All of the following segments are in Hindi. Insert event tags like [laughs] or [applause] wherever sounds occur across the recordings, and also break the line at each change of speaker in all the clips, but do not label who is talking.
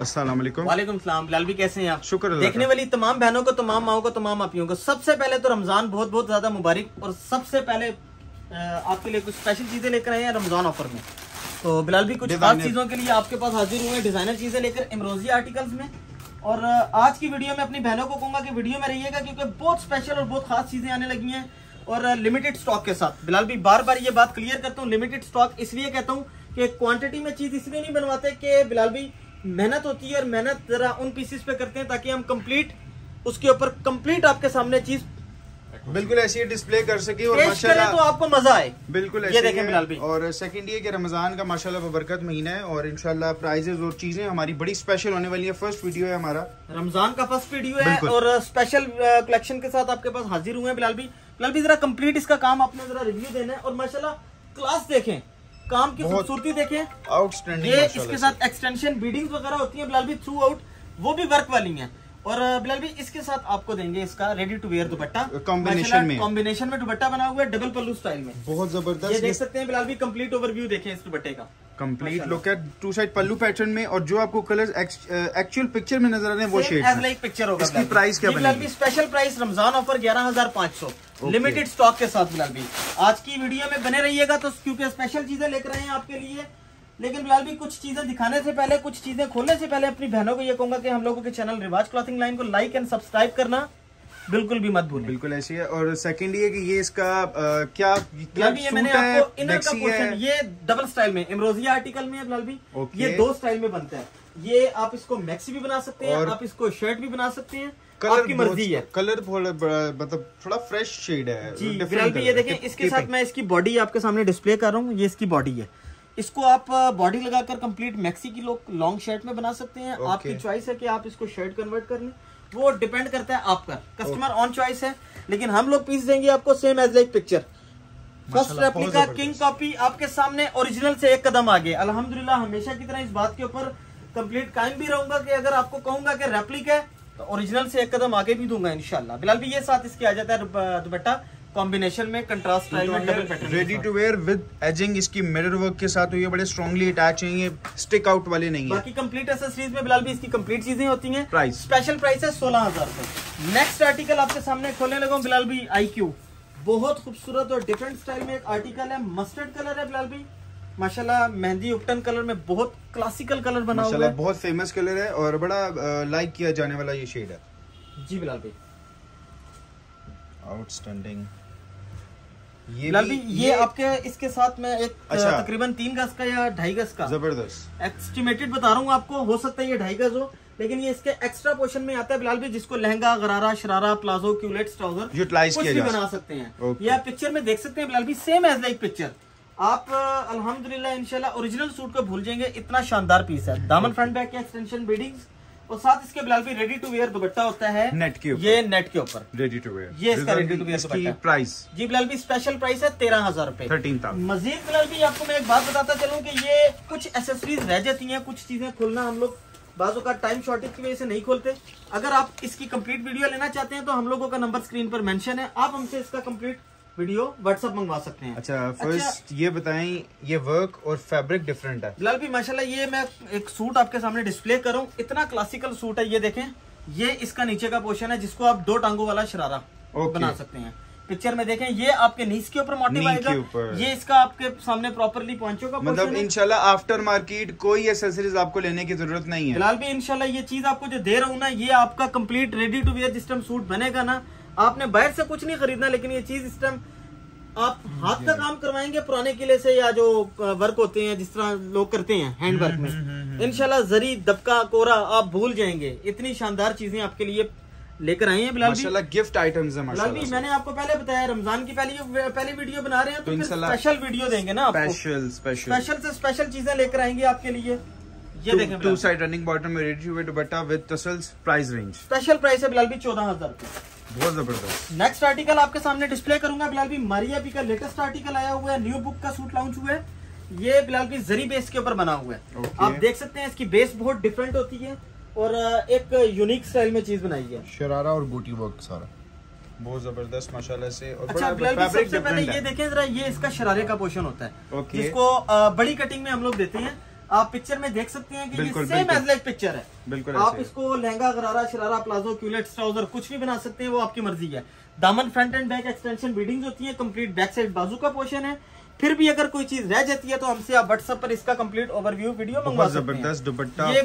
अस्सलाम वालेकुम।
सलाम बिलाल भी कैसे हैं आप?
शुक्र
देखने वाली तमाम बहनों को तमाम माओ को तमाम आपियों को सबसे पहले तो रमज़ान बहुत बहुत ज़्यादा मुबारक और सबसे पहले आपके लिए कुछ स्पेशल चीज़ें लेकर आए हैं रमज़ान ऑफ़र में। तो बिलाल भी कुछ खास चीज़ों के लिए आपके पास हाजिर हुए डिज़ाइनर चीज़ें लेकर एमरोजी आर्टिकल्स में। और आज की वीडियो में अपनी बहनों को कहूँगा कि वीडियो में रहिएगा क्योंकि बहुत स्पेशल और बहुत खास चीज़ें आने लगी हैं और लिमिटेड स्टॉक के साथ। बिलाल भी बार बार ये बात क्लियर करता हूँ लिमिटेड स्टॉक इसलिए कहता हूँ कि क्वांटिटी में चीज़ इसलिए नहीं बनवाते कि बिलाल भी मेहनत होती है और मेहनत जरा उन पीसेस पे करते हैं ताकि हम कंप्लीट उसके ऊपर कंप्लीट आपके सामने चीज़
बिल्कुल ऐसी डिस्प्ले कर सके और माशाल्लाह
तो आपको मज़ा आए।
बिल्कुल
ये देखें बिलाल
है।
भी
और सेकंड ये कि रमज़ान का माशाल्लाह बरकत महीना है और इंशाल्लाह प्राइजेस और चीज़ें हमारी बड़ी स्पेशल होने वाली है। फ़र्स्ट वीडियो है हमारा।
रमज़ान का फ़र्स्ट वीडियो है और स्पेशल कलेक्शन के साथ आपके पास हाजिर हुए हैं बिलाल भी बिलाल भी जरा कंप्लीट इसका काम आपने जरा रिव्यू देना है और माशाला क्लास देखें। काम की खूबसूरती देखें।
आउटस्टैंडिंग
ये इसके साथ एक्सटेंशन बीडिंग्स वगैरह होती है बिलाल भी थ्रू आउट वो भी वर्क वाली है। और बिलाल भी इसके साथ आपको देंगे इसका ready to wear dupatta.
Combination में।
कॉम्बिनेशन में दुपट्टा बना हुआ है डबल पल्लू स्टाइल में।
बहुत
ये
ज़बरदस्त
देख सकते हैं बिलाल भी कंप्लीट ओवरव्यू देखें इस दुपट्टे का।
कंप्लीट लुक है टू साइड पल्लू पैटर्न में और जो आपको कलर एक्चुअल पिक्चर में नज़र आ रहे हैं वो शेड
like picture होगा
इसकी प्राइस क्या
बिलाल
बनेगी?
भी स्पेशल प्राइस रमज़ान ऑफ़र ग्यारह हज़ार पाँच सौ। लिमिटेड स्टॉक के साथ बिलाल भी आज की वीडियो में बने रहिएगा तो क्योंकि स्पेशल चीज़ें लेकर आए हैं आपके लिए। लेकिन बिलाल भी कुछ चीज़ें दिखाने से पहले कुछ चीज़ें खोलने से पहले अपनी बहनों को ये कहूँगा कि हम लोगों के चैनल रिवाज क्लॉथिंग लाइन को लाइक एंड सब्सक्राइब करना बिल्कुल भी मत भूलें।
बिल्कुल ऐसी है। और सेकंड ये कि ये इसका अ, क्या क्या
भी ये मैंने आपको इनर का पोर्शन ये डबल स्टाइल में एमरोजिया आर्टिकल में है बिलाल भी ये दो स्टाइल में बनता है। ये आप इसको मैक्सी भी बना सकते हैं आप इसको शर्ट भी बना सकते हैं।
कलर
आपकी मर्ज़ी है।
कलर थोड़ा मतलब थोड़ा फ्रेश शेड है।
जी फ़िलहाल ये देखें इसके साथ मैं इसकी बॉडी आपके सामने डिस्प्ले कर रहा हूँ। ये इसकी बॉडी है। इसको आप बॉडी लगाकर कंप्लीट मैक्सी की लॉन्ग शर्ट में बना सकते हैं।
Okay.
आपकी चॉइस है कि आप इसको शर्ट कन्वर्ट कर लें। वो डिपेंड करता है आपका। कस्टमर ऑन चॉइस है लेकिन हम लोग पीस देंगे आपको same as like picture first replica king copy आपके सामने ओरिजिनल से एक कदम आगे। अल्हम्दुलिल्लाह हमेशा की तरह इस बात के ऊपर कंप्लीट कायम भी रहूँगा कि अगर आपको कहूँगा कि रेप्लिका है ओरिजिनल से एक कदम आगे भी दूँगा इंशाल्लाह। बिलाल भी ये साथ इसके आ जाता है दुपट्टा कॉम्बिनेशन में कंट्रास्ट स्टाइल में double pattern
ready to wear with edging इसकी मिरर वर्क के साथ हुई है बड़े स्ट्रांगली अटैच हैं ये स्टिक आउट वाले नहीं है।
बाकी कंप्लीट एसेसरीज में बिलाल भी इसकी कंप्लीट चीज़ें होती हैं।
Price?
स्पेशल प्राइस है सोलह हज़ार नेक्स्ट आर्टिकल आपके सामने खोलने लगा बिलाल भी आई क्यू बहुत खूबसूरत और डिफरेंट स्टाइल में एक आर्टिकल है। मस्टर्ड कलर है बिलाल भी माशाल्लाह मेहंदी उपटन कलर में बहुत क्लासिकल कलर बना हुआ है।
बहुत फ़ेमस कलर है और बड़ा लाइक किया जाने वाला ये शेड है।
जी बिलाल भाई।
आउटस्टैंडिंग ये
बिलाल
भी
भी ये आपके इसके साथ में एक
अच्छा।
तकरीबन तीन गज का या ढाई गज का
ज़बरदस्त।
एस्टिमेटेड बता रहा हूँ आपको हो सकता है ये ढाई गज हो लेकिन ये इसके एक्स्ट्रा पोर्शन में आता है बिलाल भी जिसको lehenga gharara sharara palazzo culotte trouser कुछ
किया जा
बना
सकते
हैं।
Okay.
ये आप पिक्चर में देख सकते हैं बिलाल भी सेम एज लाइक पिक्चर आप अल्हम्दुलिल्लाह इंशाल्लाह ओरिजिनल सूट को भूल जाएँगे। इतना शानदार पीस है। दामन फ्रंट बैक के एक्सटेंशन बीडिंग्स और साथ इसके बिलाल भी रेडी टू वेयर दुपट्टा होता है।
नेट के ऊपर।
ये नेट के ऊपर।
रेडी टू वेयर
ये इसका wear
इसकी
दुपट्टा।
प्राइस
जी बिलाल भी स्पेशल प्राइस है तेरह हज़ार रूपए।
थर्टीन
मजीद फ़िलहाल भी आपको मैं एक बात बताता चलूँ कि ये कुछ एसेसरीज रह जाती हैं कुछ चीज़ें खोलना हम लोग बाजू का टाइम शॉर्टेज की वजह से नहीं खोलते। अगर आप इसकी कंप्लीट वीडियो लेना चाहते हैं तो हम लोगों का नंबर स्क्रीन पर मेंशन है। आप हमसे इसका कंप्लीट वीडियो व्हाट्सएप मंगवा सकते हैं।
अच्छा फ़र्स्ट अच्छा, ये बताएँ ये वर्क और फैब्रिक डिफरेंट है।
बिलाल भी माशाल्लाह ये मैं एक सूट आपके सामने डिस्प्ले करूँ। इतना क्लासिकल सूट है ये देखें। ये इसका नीचे का पोर्शन है जिसको आप दो टांगों वाला शरारा बना सकते हैं। पिक्चर में देखें ये आपके नीस के ऊपर मोटिव आएगा ये इसका आपके सामने प्रॉपरली पहुंचो का
मतलब। इंशाल्लाह आफ्टर मार्केट कोई एसेसरीज आपको लेने की ज़रूरत नहीं है।
फ़िलहाल भी इंशाल्लाह ये चीज़ आपको जो दे रहा हूँ ना ये आपका कंप्लीट रेडी टू वेयर जिस टाइम सूट बनेगा ना आपने बाहर से कुछ नहीं खरीदना लेकिन ये चीज़ इस टाइम आप हाथ का काम करवाएँगे पुराने किले से या जो वर्क होते हैं जिस तरह लोग करते हैं हैंड वर्क में इनशाला जरी दबका कोरा आप भूल जाएँगे। इतनी शानदार चीज़ें आपके लिए लेकर आए हैं बिलाल
माशाल्लाह गिफ्ट आइटम्स है
बिलाल भी मैंने आपको पहले बताया रमज़ान की पहली पहली वीडियो बना रहे हैं
तो
तो फिर स्पेशल वीडियो देंगे ना आपको।
स्पेशल स्पेशल
स्पेशल से स्पेशल चीज़ें लेकर आएँगे आपके लिए।
टू साइड रनिंग बॉटम में ready to dupatta with tassels price range
special price है बिलाल भी चौदह हज़ार
बहुत ज़बरदस्त।
नेक्स्ट आर्टिकल आपके सामने डिस्प्ले करूँगा। बिलाल भी मारिया पी का लेटेस्ट आर्टिकल आया हुआ है। न्यू बुक का सूट लॉन्च हुआ है। ये बिलाल भी जरी बेस के ऊपर बना हुआ है।
Okay.
आप देख सकते हैं इसकी बेस बहुत डिफरेंट होती है और एक यूनिक स्टाइल में चीज़ बनाई है।
शरारा और बूटी वर्क सारा।
बहुत ज़बरदस्त माशाल्लाह से। और
अच्छा
बड़ा
बिलाल भी सबसे पहले ये देखें जरा ये इसका शरारे का पोर्शन होता है।
Okay.
जिसको बड़ी कटिंग में हम लोग देते हैं। आप पिक्चर में देख सकते हैं कि
बिल्कुल,
ये सेम
बिल्कुल।
एज लाइक पिक्चर है।
बिल्कुल
आप
है।
इसको lehenga gharara sharara palazzo culotte trouser कुछ भी बना सकते हैं वो आपकी मर्ज़ी है। दामन front and back extension beading होती है कंप्लीट बैक साइड बाजू का पोर्शन है। फिर भी अगर कोई चीज़ रह जाती है तो हमसे आप व्हाट्सएप पर इसका कंप्लीट ओवरव्यू वीडियो मंगवा सकते हैं।
ज़बरदस्त दुपट्टा
ये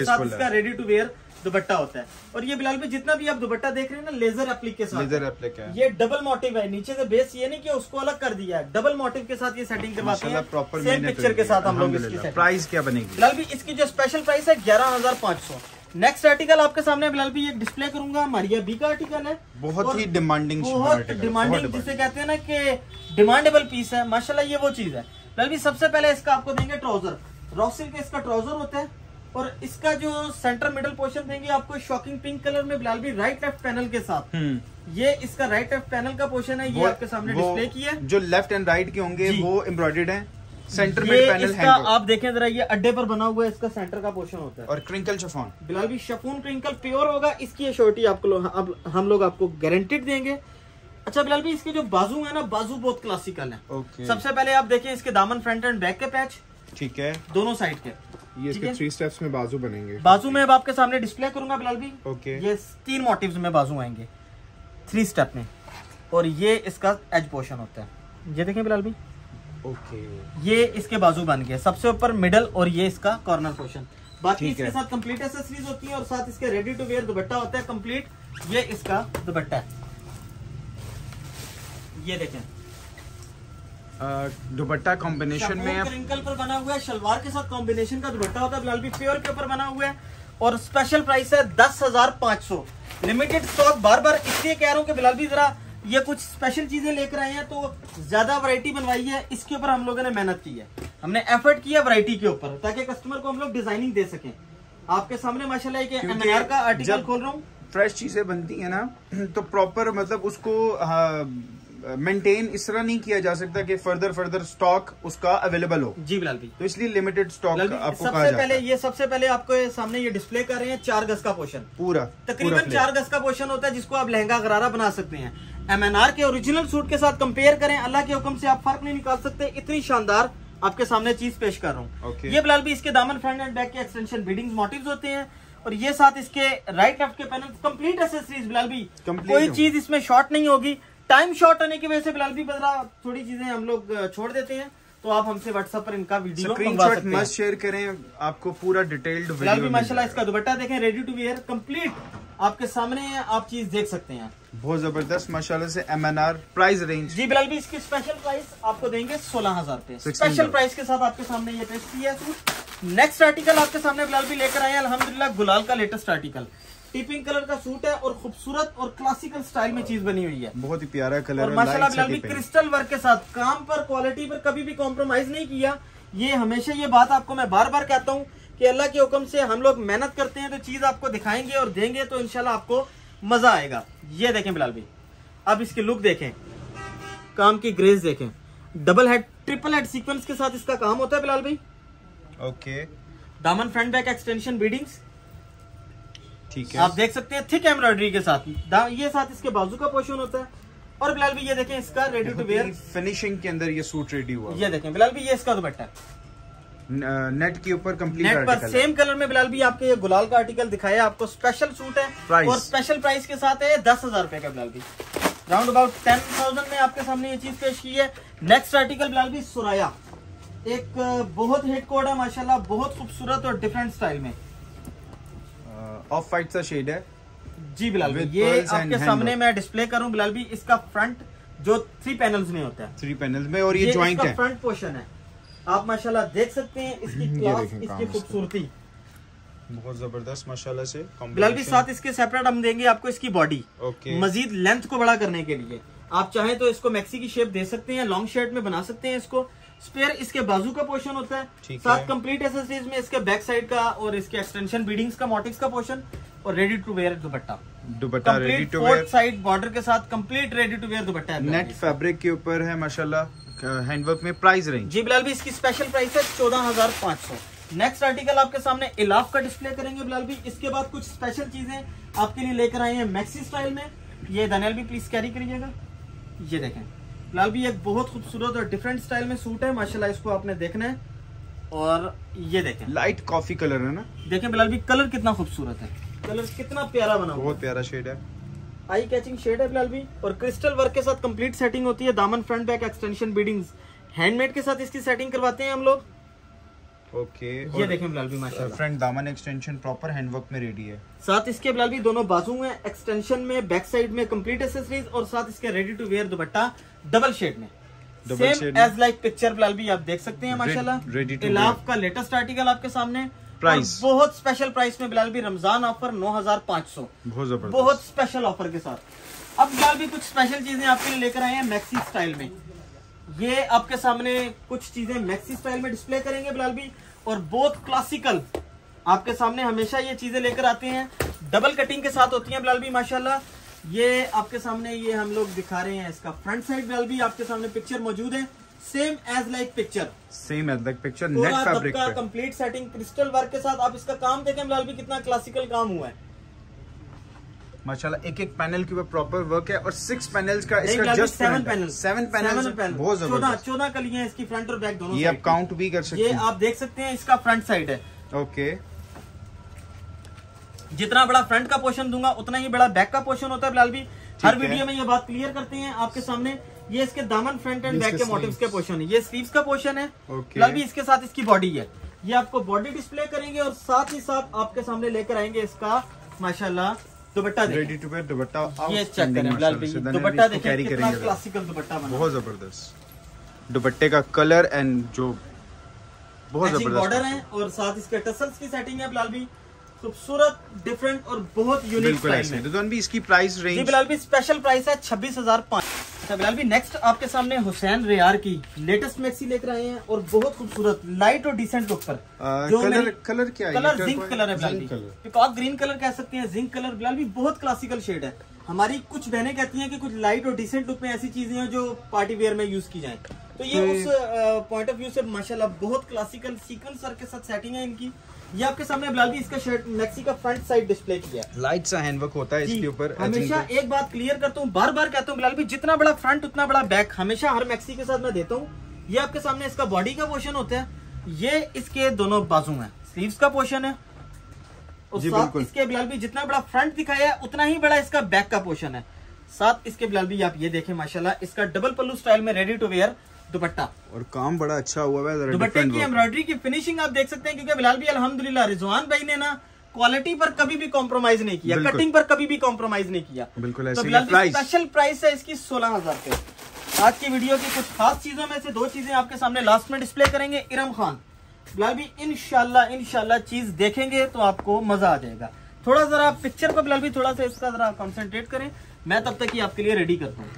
इसका रेडी टू वेयर दुपट्टा होता है। और ये बिलाल भी जितना भी आप दुपट्टा देख रहे हैं ना लेजर एप्लिक के साथ।
लेदर एप्लिक है।
ये डबल मोटिव है। नीचे से बेस ये नहीं कि उसको अलग कर दिया है। डबल मोटिव के साथ ये सेटिंग करवाते हैं।
प्रॉपर
सेम पिक्चर के साथ हम लोग इसकी
प्राइस क्या बनेगी?
बिलाल भी इसकी जो स्पेशल प्राइस है ग्यारह हज़ार पाँच सौ। नेक्स्ट आर्टिकल आपके सामने बिलाल भी एक डिस्प्ले करूँगा। मारिया बी का आर्टिकल है।
बहुत ही डिमांडिंग
बहुत डिमांडिंग जिसे कहते हैं ना कि डिमांडेबल पीस है। माशाल्लाह ये वो चीज़ है। बिलाल भी सबसे पहले इसका आपको देंगे ट्राउज़र रॉक्सिल का इसका ट्राउज़र होता है। और इसका जो सेंटर मिडल पोर्शन देंगे आपको शॉकिंग पिंक कलर में बिलाल भी राइट लेफ़्ट पैनल के साथ।
हम्म।
ये इसका राइट लेफ़्ट पैनल का पोर्शन है ये आपके सामने डिस्प्ले किया है।
जो लेफ़्ट एंड राइट के होंगे वो एम्ब्रॉयडेड है। सेंटर में
ये
पैनल
इसका आप देखें जरा ये अड्डे पर बना हुआ है इसका सेंटर का पोर्शन होता है।
और क्रिंकल शफोन
बिलाल भी शफून क्रिंकल प्योर होगा इसकी अश्योरिटी आपको लो, अब हम लोग आपको गारंटेड देंगे। अच्छा बिलाल भी इसके जो बाजू है ना बाजू बहुत क्लासिकल है। सबसे पहले आप देखें इसके दामन फ्रंट एंड बैक के पैच
ठीक है।
दोनों साइड के।
ये इसके थ्री स्टेप्स में बाजू बनेंगे।
बाजू में अब आपके सामने डिस्प्ले करूँगा बिलाल भी
ओके
ये तीन मोटिव्स में बाजू आएँगे। थ्री स्टेप में। और ये इसका एज पोर्शन होता है। ये देखें बिलाल भी
ओके
ये इसके बाजू बन गए सबसे ऊपर मिडल और ये इसका कॉर्नर पोर्शन बाकी इसके साथ कंप्लीट एसेसरीज होती है और साथ इसके रेडी टू वेयर दुपट्टा होता है कंप्लीट ये इसका दुपट्टा है। ये देखें।
दुपट्टा कॉम्बिनेशन में है
क्रिंकल पर बना हुआ है शलवार के साथ कॉम्बिनेशन का दुपट्टा होता है बिलाल भी प्योर के ऊपर बना हुआ है और स्पेशल प्राइस है दस हज़ार पाँच सौ। लिमिटेड स्टॉक बार बार इसलिए कह रहा हूँ कि बिलाल भी जरा ये कुछ स्पेशल चीज़ें लेकर आए हैं तो ज़्यादा वैरायटी बनवाई है इसके ऊपर हम लोगों ने मेहनत की है। हमने एफर्ट किया वैरायटी के ऊपर ताकि कस्टमर को हम लोग डिज़ाइनिंग दे सकें। आपके सामने माशाल्लाह एक एमएनआर का आर्टिकल खोल रहा हूँ।
फ्रेश चीज़ें बनती है ना [clears throat] तो प्रॉपर मतलब उसको मेंटेन इस तरह नहीं किया जा सकता कि फर्दर फर्दर स्टॉक उसका अवेलेबल हो।
जी बिलाल भी
तो इसलिए लिमिटेड स्टॉक आपको
सबसे पहले ये सबसे पहले आपको ये सामने ये डिस्प्ले कर रहे हैं चार गज का पोर्शन
पूरा पूरा
तकरीबन चार गज का पोर्शन होता है जिसको आप लहंगा गरारा बना सकते हैं। एमएनआर के ओरिजिनल सूट के साथ कंपेयर करें अल्लाह के हुक्म से आप फ़र्क नहीं निकाल सकते इतनी शानदार आपके सामने चीज़ पेश कर रहा हूँ।
Okay.
ये बिलाल भी इसके दामन फ्रंट एंड बैक के एक्सटेंशन बीडिंग मोटिव होते हैं और ये साथ इसके राइट लेफ़्ट के पैनल कंप्लीट एसेसरीज बिलाल भी कोई चीज़ इसमें शॉर्ट नहीं होगी। टाइम शॉर्ट होने की वजह से बिलाल भी बदला थोड़ी चीज़ें हम लोग छोड़ देते हैं। तो आप हमसे व्हाट्सएप पर इनका वीडियो
स्क्रीनशॉट मस्ट शेयर करें आपको पूरा डिटेल्ड
फ़िलहाल भी माशाल्लाह इसका दुपट्टा देखें रेडी टू वेयर कंप्लीट आपके सामने है आप चीज़ देख सकते हैं।
बहुत ज़बरदस्त माशाल्लाह से M N R price range
जी बिलाल भी इसकी स्पेशल प्राइस आपको देंगे सोलह हज़ार रुपए
16
स्पेशल प्राइस के साथ आपके सामने ये पेश किया नेक्स्ट आर्टिकल आपके सामने बिलाल भी लेकर आए अल्हम्दुलिल्लाह गुलाल का लेटेस्ट आर्टिकल टिपिंग कलर का सूट है और खूबसूरत और क्लासिकल स्टाइल में चीज़ बनी हुई है।
बहुत ही प्यारा कलर
और माशाल्लाह
लाइट
क्रिस्टल वर्क के साथ काम पर क्वालिटी पर कभी भी कॉम्प्रोमाइज नहीं किया। ये हमेशा ये बात आपको मैं बार बार कहता हूँ कि अल्लाह के हुक्म से हम लोग मेहनत करते हैं तो चीज़ आपको दिखाएँगे और देंगे तो इंशाल्लाह आपको मज़ा आएगा। ये देखें बिलाल भाई। अब इसकी लुक देखें। काम की ग्रेस देखें। Double head triple head sequence के साथ इसका काम होता है बिलाल भाई।
ओके
दामन फ्रंट बैक एक्सटेंशन बीडिंग्स
ठीक है।
आप देख सकते हैं थिक एम्ब्रॉयडरी के साथ। ये साथ इसके बाजू का पोर्शन होता है। और बिलाल भी ये देखें इसका रेडी टू वेयर
फिनिशिंग के अंदर ये सूट रेडी हुआ
ये देखें बिलाल भी ये इसका दुपट्टा
नेट के ऊपर कंप्लीट
नेट पर सेम कलर में बिलाल भी आपके ये गुलाल का आर्टिकल दिखाया आपको स्पेशल सूट है? और स्पेशल प्राइस के साथ है दस हज़ार रुपए का बिलाल भी। राउंड अबाउट टेन थाउज़ेंड में आपके सामने ये चीज़ पेश की है। नेक्स्ट आर्टिकल बिलाल भी सुराया। एक बहुत हिट कोड है माशाल्लाह बहुत खूबसूरत और डिफरेंट स्टाइल में।
ऑफ़ वाइट सा शेड है।
जी बिलाल भी ये आपके सामने मैं डिस्प्ले करूँ बिलाल भी इसका फ्रंट जो थ्री पैनल्स में होता है।
थ्री पैनल में और ये ज्वाइंट है।
फ्रंट पोर्शन है। आप माशाल्लाह देख सकते हैं इसकी [laughs] क्लास इसकी खूबसूरती।
बहुत ज़बरदस्त माशाल्लाह से
बिलाल भी साथ इसके सेपरेट हम देंगे आपको इसकी बॉडी
ओके
मजीद लेंथ को बड़ा करने के लिए। आप चाहें तो इसको मैक्सी की शेप दे सकते हैं लॉन्ग शर्ट में बना सकते हैं इसको। स्पेयर इसके बाजू का पोर्शन होता है साथ। कंप्लीट एसेसरीज में इसके बैक साइड का और इसके एक्सटेंशन बीडिंग्स का मोटिव्स का पोर्शन और ready to wear dupatta.
Dupatta ready to wear
side border के साथ complete ready to wear dupatta है
नेट फैब्रिक के ऊपर है माशाल्लाह हैंडवर्क में प्राइस रेंज
जी बिलाल भी इसकी स्पेशल प्राइस है चौदह हज़ार पाँच सौ। नेक्स्ट आर्टिकल आपके सामने इलाफ का डिस्प्ले करेंगे बिलाल भी। इसके बाद कुछ स्पेशल चीज़ें आपके लिए लेकर आए हैं मैक्सी स्टाइल में। ये दनियल भी प्लीज़ कैरी करिएगा। ये देखें। बिलाल भी एक बहुत खूबसूरत और डिफरेंट स्टाइल में सूट है माशाल्लाह इसको आपने देखना है। और ये देखें।
लाइट कॉफ़ी कलर है ना?
देखें बिलाल भी कलर कितना खूबसूरत है। कलर कितना प्यारा बना
बहुत प्यारा शेड है।
आई कैचिंग शेड है बिलाल भी। और क्रिस्टल वर्क के साथ कंप्लीट सेटिंग होती है। दामन front back extension beadings handmade के साथ इसकी सेटिंग करवाते हैं हम लोग।
ओके
ये देखें बिलाल भी माशाल्लाह।
फ्रंट दामन एक्सटेंशन प्रॉपर हैंडवर्क में रेडी है।
साथ इसके बिलाल भी दोनों बाजू में एक्सटेंशन में बैक साइड में कंप्लीट एसेसरीज और साथ इसके ready to wear dupatta double shade में। Same as like picture Bilal भी आप देख सकते हैं माशाल्लाह। इलाफ का लेटेस्ट आर्टिकल आपके सामने। प्राइस बहुत स्पेशल प्राइस में बिलाल भी रमज़ान ऑफ़र नौ हज़ार पाँच सौ।
बहुत ज़बरदस्त।
बहुत स्पेशल ऑफ़र के साथ। अब बिलाल भी कुछ स्पेशल चीज़ें आपके लिए लेकर आए हैं मैक्सी स्टाइल में। ये आपके सामने कुछ चीज़ें मैक्सी स्टाइल में डिस्प्ले करेंगे बिलाल भी और बहुत क्लासिकल आपके सामने हमेशा ये चीज़ें लेकर आते हैं। डबल कटिंग के साथ होती हैं बिलाल भी माशाल्लाह। ये आपके सामने ये हम लोग दिखा रहे हैं इसका फ्रंट साइड बिलाल भी आपके सामने पिक्चर मौजूद है। Same as like picture
same as like picture net fabric पे।
कंप्लीट सेटिंग क्रिस्टल वर्क के साथ आप इसका काम देखें बिलाल भी कितना क्लासिकल काम हुआ है।
माशाल्लाह एक एक पैनल के ऊपर प्रॉपर वर्क है और सिक्स पैनल्स का इसका just
seven panel
seven panel बहुत
चौदह
ज़बरदस्त।
चौदह कलियाँ इसकी फ्रंट और बैक दोनों
ये आप काउंट भी कर। सकते
ये आप देख सकते हैं इसका फ्रंट साइड है।
ओके
जितना बड़ा फ्रंट का पोर्शन दूँगा उतना ही बड़ा बैक का पोर्शन होता है बिलाल भी। हर वीडियो में ये बात क्लियर करते हैं आपके सामने। ये इसके दामन फ्रंट एंड बैक के मोटिव्स के पोर्शन है। ये स्लीव्स का पोर्शन है। बिलाल भी इसके साथ इसकी बॉडी है। ये आपको बॉडी डिस्प्ले करेंगे और साथ ही साथ आपके सामने लेकर आएँगे इसका माशाल्लाह dupatta.
Ready to wear dupatta
ये चेक करें बिलाल। भाई दुपट्टा देखिए कितना क्लासिकल दुपट्टा बना
बहुत ज़बरदस्त। दुपट्टे का कलर एंड जो बहुत ज़बरदस्त
बॉर्डर है। और साथ इसके टसल्स की सेटिंग है बिलाल भी। खूबसूरत डिफरेंट और बहुत यूनिक
बिल्कुल रिजवान भी इसकी प्राइस
जी
रेंज
बिलाल भी स्पेशल प्राइस है छब्बीस हज़ार पाँच अच्छा बिलाल भी नेक्स्ट आपके सामने हुसैन रेयार की लेटेस्ट मैक्सी लेकर आए हैं और बहुत खूबसूरत लाइट और डिसेंट लुक पर। जो
कलर कलर क्या है?
कलर? जिंक कलर है बिलाल भी पिकॉक ग्रीन कलर कह सकते हैं जिंक कलर बिलाल भी बहुत क्लासिकल शेड है। हमारी कुछ बहनें कहती हैं कि कुछ लाइट और डिसेंट लुक में ऐसी चीज़ें हैं जो पार्टी वेयर में यूज़ की जाए। तो ये
तो
उस पॉइंट ऑफ़ व्यू से माशाल्लाह बहुत क्लासिकल सीक्वेंस सर के साथ सेटिंग है इनकी। ये आपके सामने बिलाल भी इसका शर्ट मैक्सी का फ्रंट साइड डिस्प्ले किया है।
लाइट सा हैंडवर्क होता है इसके ऊपर
हमेशा एक बात क्लियर करता हूँ बार बार कहता हूँ बिलाल भी जितना बड़ा फ्रंट उतना बड़ा बैक हमेशा हर मैक्सी के साथ मैं देता हूँ। ये आपके सामने इसका बॉडी का पोर्शन होता है। ये इसके दोनों बाजू है। स्लीव्स का पोर्शन है। और साथ इसके बिलाल भी जितना बड़ा फ्रंट दिखाया है उतना ही बड़ा इसका बैक का पोर्शन है। साथ इसके बिलाल भी आप ये देखें माशाल्लाह इसका डबल पल्लू स्टाइल में रेडी टू वेयर दुपट्टा।
और काम बड़ा अच्छा हुआ है
दुपट्टे की एम्ब्रॉयडरी की फिनिशिंग आप देख सकते हैं क्योंकि बिलाल भी अल्हम्दुलिल्लाह रिजवान भाई ने ना क्वालिटी पर कभी भी कॉम्प्रोमाइज नहीं किया कटिंग पर कभी भी कॉम्प्रोमाइज नहीं किया।
बिल्कुल
तो बिलाल स्पेशल प्राइस है इसकी सोलह हज़ार आज की वीडियो की कुछ खास चीज़ों में से दो चीज़ें आपके सामने लास्ट में डिस्प्ले करेंगे इरम खान। बिलाल भी इनशाला इनशाला चीज़ देखेंगे तो आपको मज़ा आ जाएगा। थोड़ा जरा पिक्चर पर बिलाल भी थोड़ा सा इसका जरा कॉन्सेंट्रेट करें। मैं तब तक ही आपके लिए रेडी करता हूँ।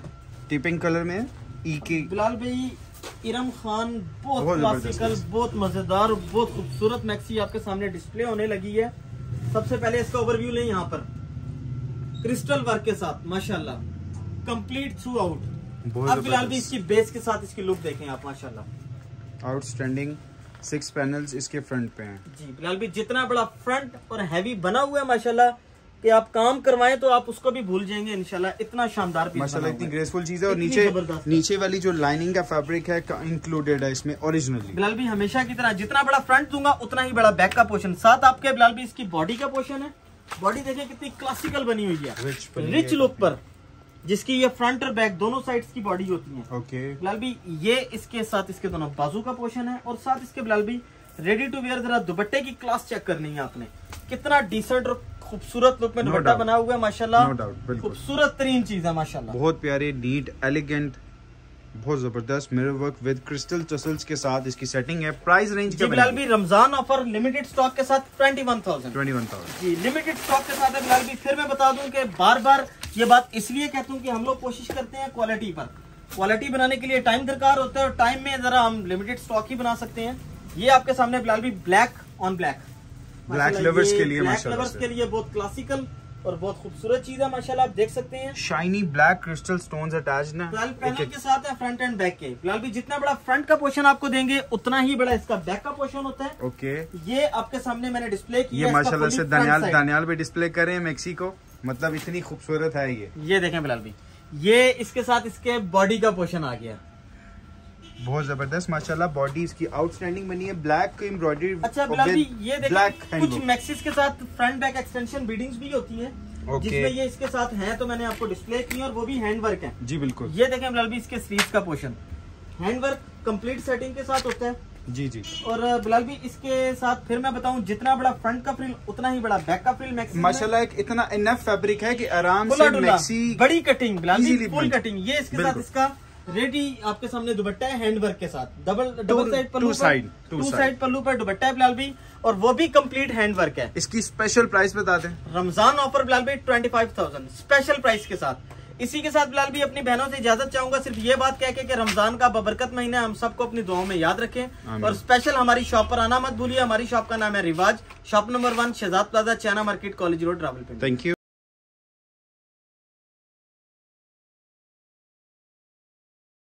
टिपिंग कलर में? ई के
बिलाल भाई इरम खान बहुत
बहुत
क्लासिकल बहुत मज़ेदार बहुत खूबसूरत मैक्सी आपके सामने डिस्प्ले होने लगी है। सबसे पहले इसका ओवरव्यू लें यहाँ पर। क्रिस्टल वर्क के साथ माशाल्लाह। कंप्लीट थ्रू आउट अब फ़िलहाल भी इसकी बेस के साथ इसकी लुक देखें आप माशाल्लाह।
आउटस्टैंडिंग सिक्स पैनल्स इसके फ्रंट पे हैं।
जी फ़िलहाल भी जितना बड़ा फ्रंट और हैवी बना हुआ है माशाल्लाह कि आप काम करवाएँ तो आप उसको भी भूल जाएँगे इंशाल्लाह। इतना शानदार
माशाल्लाह इतनी ग्रेसफुल चीज़ है और नीचे नीचे वाली जो लाइनिंग का फैब्रिक है इंक्लूडेड है इसमें ओरिजिनली
बिलाल भी हमेशा की तरह जितना बड़ा फ्रंट दूँगा उतना ही बड़ा बैक का पोर्शन साथ आपके बिलाल भी इसकी बॉडी का पोर्शन है। बॉडी देखिए कितनी क्लासिकल बनी हुई है। रिच लुक पर जिसकी ये फ्रंट और बैक दोनों साइड्स की बॉडी होती है।
ओके
बिलाल भी ये इसके साथ इसके दोनों बाजू का पोर्शन है और साथ इसके बिलाल भी रेडी टू वेयर जरा दुपट्टे की क्लास चेक करनी है आपने। कितना डिसेंट और खूबसूरत लुक में दुपट्टा. बना हुआ है माशाल्लाह।
No।
खूबसूरत तरीन चीज़ है माशाल्लाह।
बहुत प्यारे नीट एलिगेंट बहुत ज़बरदस्त mirror work with crystal tassels के साथ इसकी सेटिंग है। प्राइस रेंज
जी
क्या
बिलाल भी रमज़ान ऑफ़र लिमिटेड स्टॉक के साथ twenty one thousand
twenty one thousand
जी लिमिटेड स्टॉक के साथ है बिलाल भी। फिर मैं बता दूँ कि बार बार ये बात इसलिए कहता हूँ कि हम लोग कोशिश करते हैं क्वालिटी पर। क्वालिटी बनाने के लिए टाइम दरकार होता है और टाइम में जरा हम लिमिटेड स्टॉक ही बना सकते हैं। ये आपके सामने बिलाल भी black on black
Black lovers के लिए
ब्लैक लवर्स के लिए बहुत क्लासिकल और बहुत खूबसूरत चीज़ है माशाल्लाह आप देख सकते हैं।
Shiny black crystal stones attached ना
फ़िलहाल पैनल के साथ है फ्रंट एंड बैक के। फ़िलहाल भी जितना बड़ा फ्रंट का पोर्शन आपको देंगे उतना ही बड़ा इसका बैक का पोर्शन होता है।
ओके
ये आपके सामने मैंने डिस्प्ले किया
ये माशाल्लाह से दानियाल। दानियाल पे डिस्प्ले करें मैक्सी को मतलब इतनी खूबसूरत है ये।
ये देखें बिलाल भी। ये इसके साथ इसके बॉडी का पोर्शन आ गया।
बहुत ज़बरदस्त माशाल्लाह बॉडी इसकी आउटस्टैंडिंग बनी है। ब्लैक एम्ब्रॉयडरी
अच्छा भी ये
ब्लैक
कुछ मैक्सिस के साथ फ्रंट बैक एक्सटेंशन बीडिंग्स भी होती है
Okay.
जिसमें ये इसके साथ हैं तो मैंने आपको डिस्प्ले की और वो भी हैंड वर्क है।
जी बिल्कुल।
ये देखें बिलाल भी इसके स्लीव का portion hand work complete setting के साथ होता है।
जी जी।
और बिलाल भी इसके साथ फिर मैं बताऊँ जितना बड़ा फ्रंट का फ्रिल उतना ही बड़ा बैक का फ्रिल मैक्सी
माशाल्लाह एक इतना इनफ फैब्रिक है कि आराम से मैक्सी
बड़ी कटिंग बिलाल फुल कटिंग ये इसके साथ इसका रेडी आपके सामने दुपट्टा है हैंड वर्क के साथ। डबल डबल साइड पल्लू
side,
टू. साइड पल्लू पर दुपट्टा है बिलाल भी और वो भी कंप्लीट हैंड वर्क है।
इसकी स्पेशल प्राइस बता दें।
रमज़ान ऑफ़र बिलाल भाई twenty five thousand special price के साथ। इसी के साथ बिलाल भी अपनी बहनों से इजाज़त चाहूँगा सिर्फ़ ये बात कह के कि रमज़ान का बबरकत महीना है हम सबको अपनी दुआओं में याद रखें। और स्पेशल हमारी शॉप पर आना मत भूलिए हमारी शॉप का नाम है Riwaj shop number one Shahzad plaza China market college road Rawalpindi.
Thank you